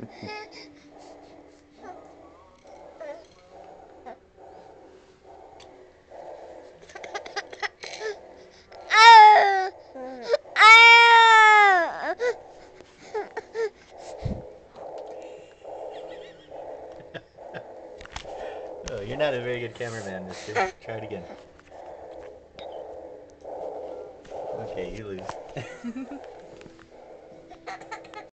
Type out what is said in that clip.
oh, you're not a very good cameraman, mister. Try it again. Okay, you lose.